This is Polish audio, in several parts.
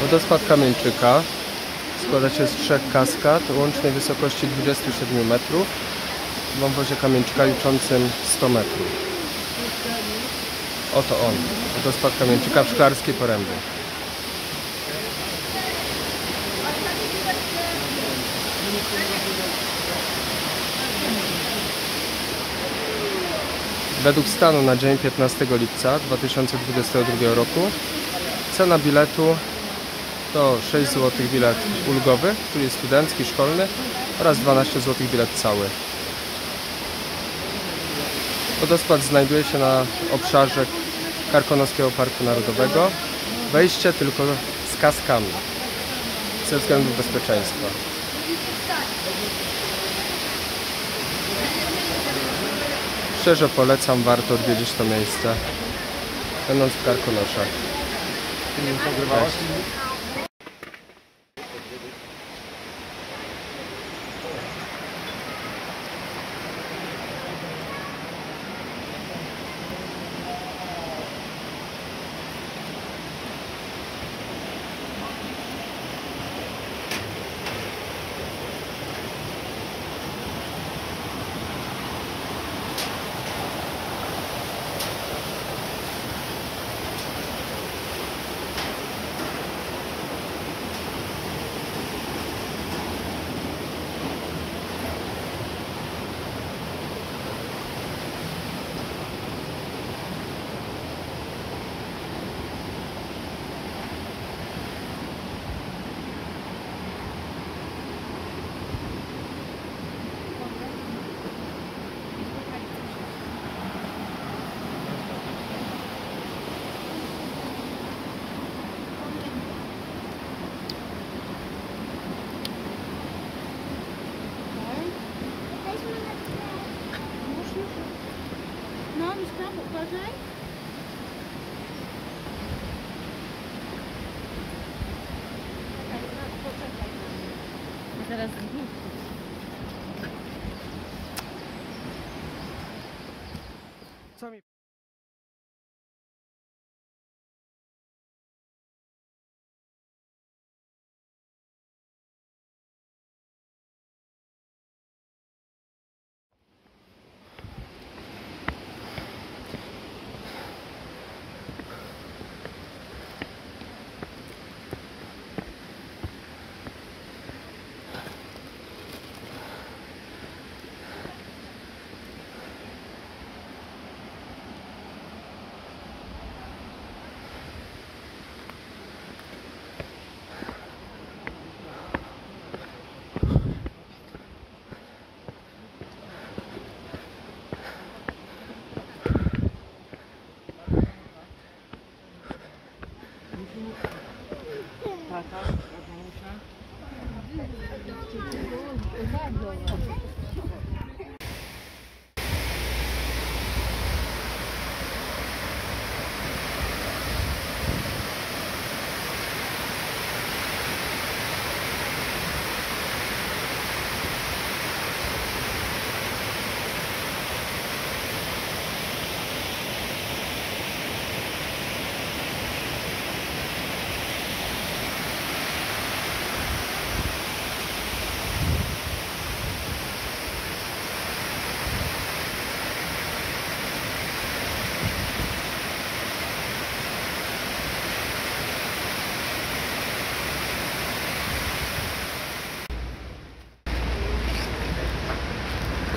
Wodospad Kamieńczyka. Składa się z trzech kaskad łącznej wysokości 27 metrów. W wąwozie Kamieńczyka liczącym 100 metrów. Oto on, wodospad Kamieńczyka w Szklarskiej Porębie. Według stanu na dzień 15 lipca 2022 roku cena biletu to 6 zł bilet ulgowy, czyli studencki, szkolny oraz 12 zł bilet cały. Wodospad znajduje się na obszarze Karkonoskiego Parku Narodowego. Wejście tylko z kaskami ze względów bezpieczeństwa. Szczerze polecam, warto odwiedzić to miejsce, będąc w Karkonoszach. No, Zaraz Co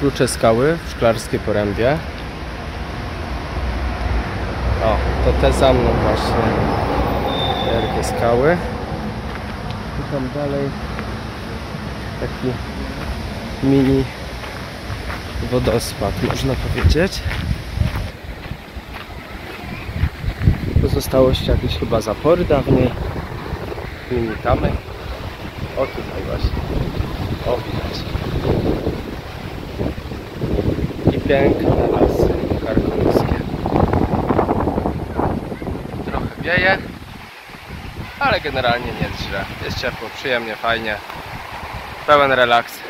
Krucze skały w Szklarskiej Porębie. O, to te za mną właśnie. Wielkie skały. I tam dalej taki mini wodospad, można powiedzieć. Pozostałości jakieś chyba zapory dawniej. Limitamy. O tutaj właśnie. O widać. I piękne lasy karkonoskie. Trochę wieje, ale generalnie nie jest źle. Jest ciepło, przyjemnie, fajnie. Pełen relaks.